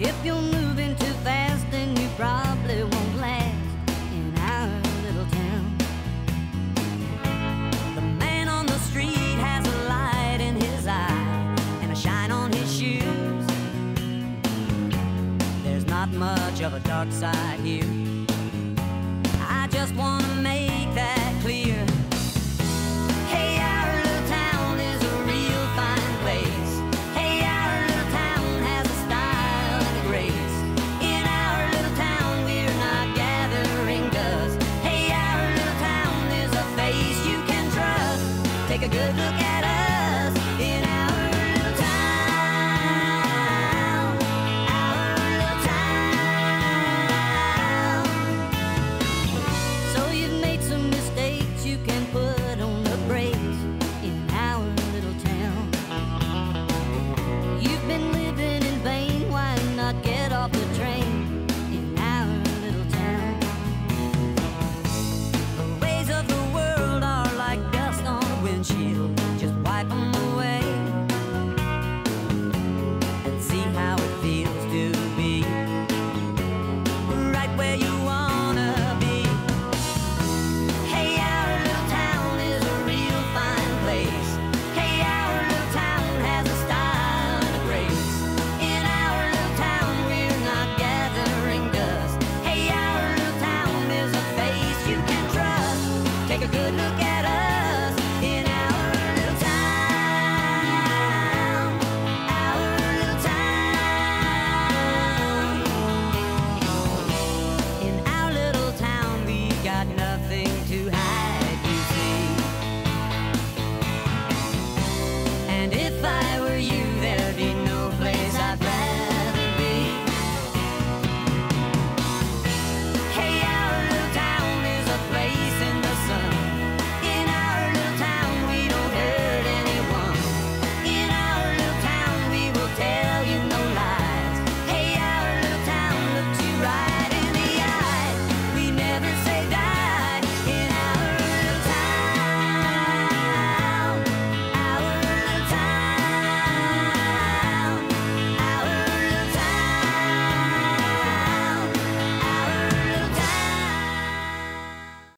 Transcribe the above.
If you're moving too fast, then you probably won't last in our little town. The man on the street has a light in his eye and a shine on his shoes. There's not much of a dark side here. I just wanna make that clear. good look at side. Mm.